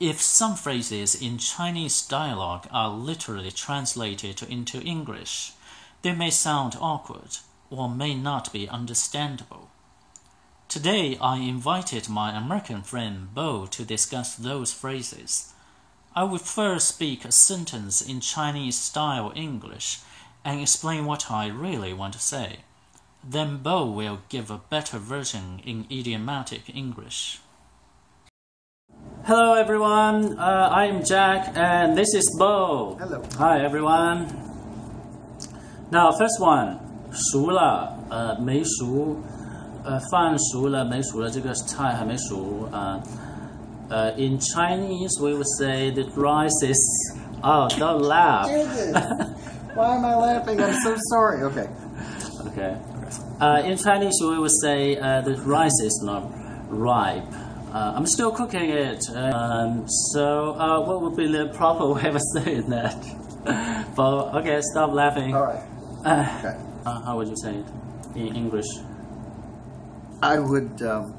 If some phrases in Chinese dialogue are literally translated into English, they may sound awkward or may not be understandable. Today, I invited my American friend Bo to discuss those phrases. I will first speak a sentence in Chinese style English and explain what I really want to say. Then Bo will give a better version in idiomatic English. Hello everyone, uh, I'm Jack and this is Bo. Hello. Hi everyone. Now first one, 熟了，呃，没熟，呃，饭熟了没熟了，这个菜还没熟啊。呃、in Chinese we would say the rice is. Oh, don't laugh. Why am I laughing? I'm so sorry. Okay. Okay. Uh, in Chinese, we would say uh, the rice is not ripe. Uh, I'm still cooking it. Um, so, uh, what would be the proper way of saying that? but okay, stop laughing. All right. Uh, Okay. uh, how would you say it in English? I would um,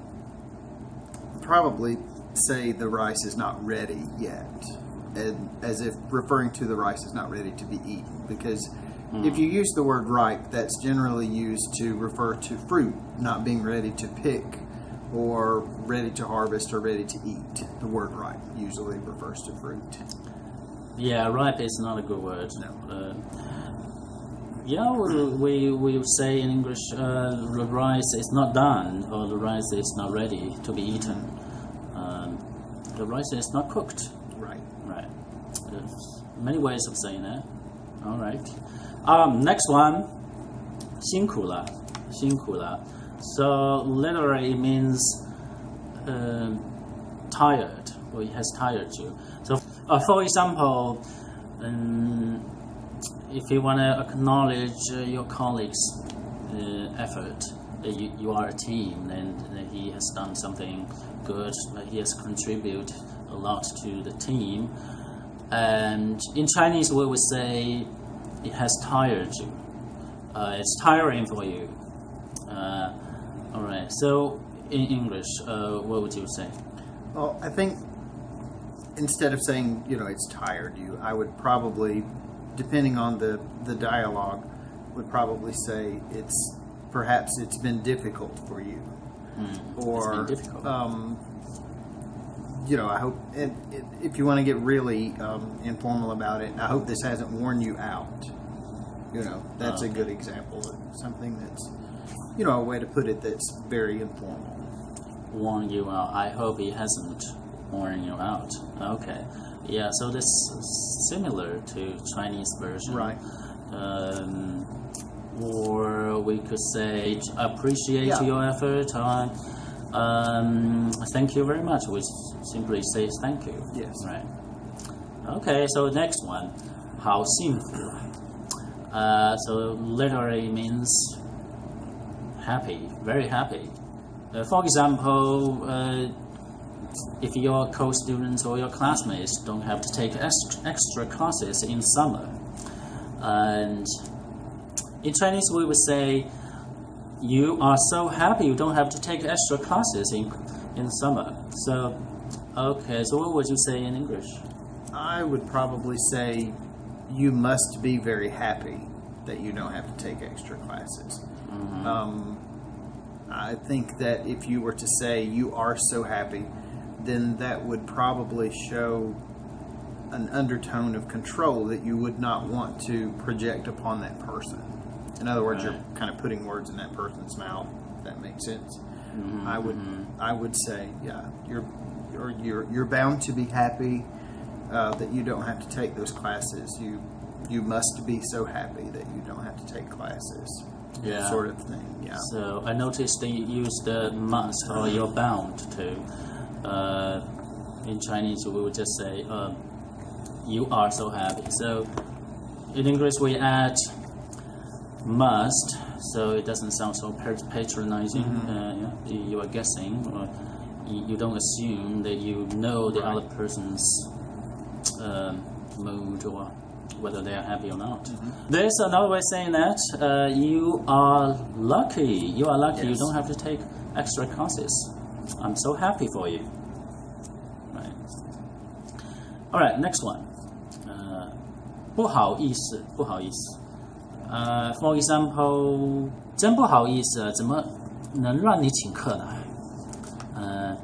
probably say the rice is not ready yet, and as if referring to the rice is not ready to be eaten. Because if you use the word ripe, that's generally used to refer to fruit not being ready to pick, or ready to harvest, or ready to eat. The word ripe usually refers to fruit. Yeah, ripe is not a good word. No. Uh, yeah, we, we, we say in English, uh, the rice is not done or the rice is not ready to be eaten. Um, the rice is not cooked. Right. Right. There's many ways of saying that. All right. Um, next one, 辛苦了,辛苦了. So literally it means um tired, or it has tired you. So, uh, for example, um, if you want to acknowledge uh, your colleague's uh, effort, that you, you are a team and that he has done something good, that he has contributed a lot to the team. And in Chinese, we would say it has tired you. Uh, it's tiring for you. Uh, all right. So in English, uh, what would you say? Well, I think instead of saying, you know, it's tired you, I would probably, depending on the, the dialogue, would probably say it's perhaps it's been difficult for you. Or, Hmm. been difficult. Um, you know, I hope, and it, if you want to get really um, informal about it, I hope this hasn't worn you out. You know, that's a good example of something that's, you know, a way to put it that's very informal. Worn you out. I hope it hasn't worn you out. Okay. Yeah. So this is similar to Chinese version. Right. Um, or we could say appreciate Yeah. your effort. Uh, um, thank you very much. We simply say thank you. Yes. Right. Okay. So next one, 好幸福. Uh, so literally means happy, very happy. Uh, for example, uh, if your co-students or your classmates don't have to take extra, extra classes in summer, and in Chinese we would say, "You are so happy you don't have to take extra classes in in summer." So, okay. So what would you say in English? I would probably say you must be very happy that you don't have to take extra classes. Um, I think that if you were to say you are so happy, then that would probably show an undertone of control that you would not want to project upon that person. In other words, you're kind of putting words in that person's mouth. If that makes sense. I would I would say yeah you're you're you're, you're bound to be happy uh, that you don't have to take those classes. You you must be so happy that you don't have to take classes. Yeah. Sort of thing. Yeah. So I noticed they use the must or you're bound to. Uh, in Chinese, we would just say, uh, "You are so happy." So in English, we add must, so it doesn't sound so pat- patronizing. Uh, yeah, you, you are guessing, or you, you don't assume that you know the Right. other person's um, mood or whether they are happy or not. There's another way of saying that uh, you are lucky. You are lucky. You Yes. don't have to take extra classes. I'm so happy for you. Right. All right. Next one. Uh, 不好意思，不好意思。 呃、f o r example，真不好意思，怎么能让你请客呢？呃、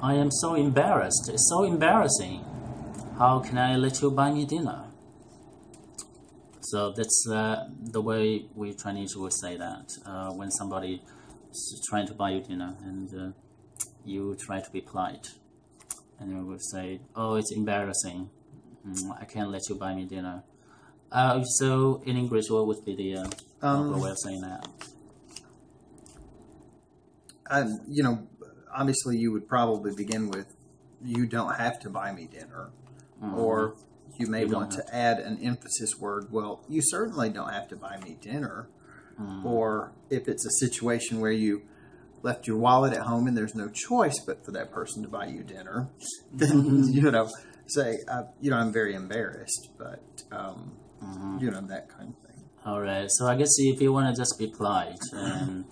I am so embarrassed. It's so embarrassing. How can I let you buy me dinner? So that's uh, the way we Chinese would say that uh, when somebody is trying to buy you dinner and uh, you try to be polite, and you will say, "Oh, it's embarrassing. Mm, I can't let you buy me dinner." Uh, so in English, what would be the uh, Um, proper way of saying that? I, you know, obviously you would probably begin with, "You don't have to buy me dinner," or you may Mm-hmm. You want to have add an emphasis word. Well, you certainly don't have to buy me dinner. Mm-hmm. Or if it's a situation where you left your wallet at home and there's no choice but for that person to buy you dinner, then you know, say, uh, you know, I'm very embarrassed, but um, Mm-hmm. you know that kind of thing. All right. So I guess if you want to just be polite, and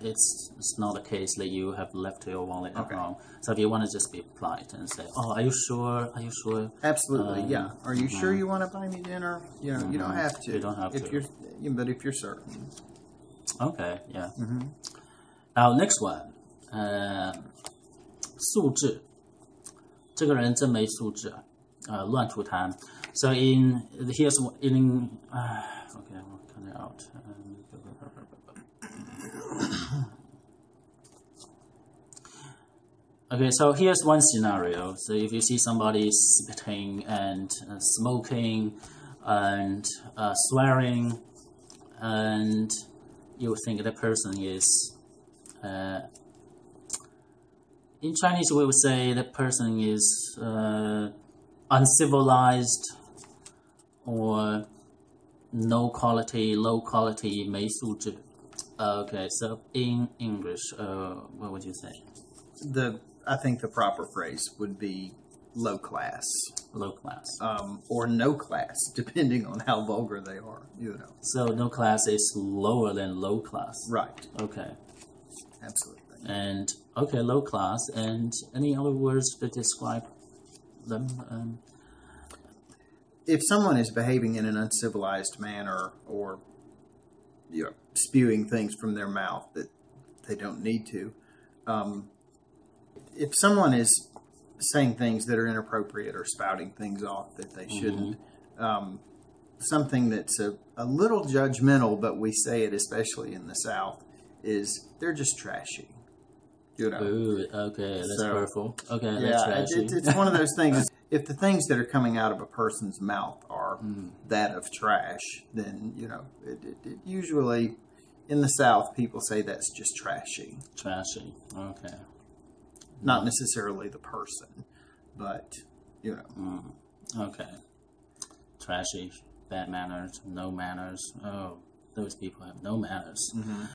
it's it's not the case that you have left your wallet at Okay. home. So if you want to just be polite and say, "Oh, are you sure? Are you sure?" Absolutely, Um, yeah. Are you sure you want to buy me dinner? You know, you don't have to. You don't have if to. You're, yeah, but if you're certain, Okay. Yeah. Now next one，呃，素质，这个人真没素质啊，呃，乱吐痰。 So in here's in uh, okay, I'll cut it out. Um, Okay, so here's one scenario. So if you see somebody spitting and uh, smoking and uh, swearing, and you think the person is, uh, in Chinese we would say the person is uh, uncivilized or no quality, low quality, 没素质. Okay, so in English, uh, what would you say? the I think the proper phrase would be low class Low class. um, or no class, depending on how vulgar they are. You know, So no class is lower than low class. right? Okay. Absolutely. And okay, low class. And any other words to describe them? Um, if someone is behaving in an uncivilized manner or you know, spewing things from their mouth that they don't need to, um, if someone is saying things that are inappropriate or spouting things off that they shouldn't, um, something that's a, a little judgmental, but we say it especially in the South, is they're just trashy. You know? ooh, okay, that's So- hurtful. Okay, Yeah, it, trashy. it, it's one of those things. If the things that are coming out of a person's mouth are Mm. that of trash, then you know it, it, it usually in the South people say that's just trashy, trashy. Okay. not necessarily the person, but you know. Mm. Okay. Trashy, bad manners, no manners. Oh, those people have no manners. That-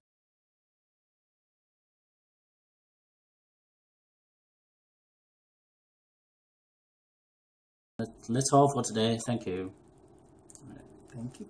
That's all for today. Thank you. Thank you.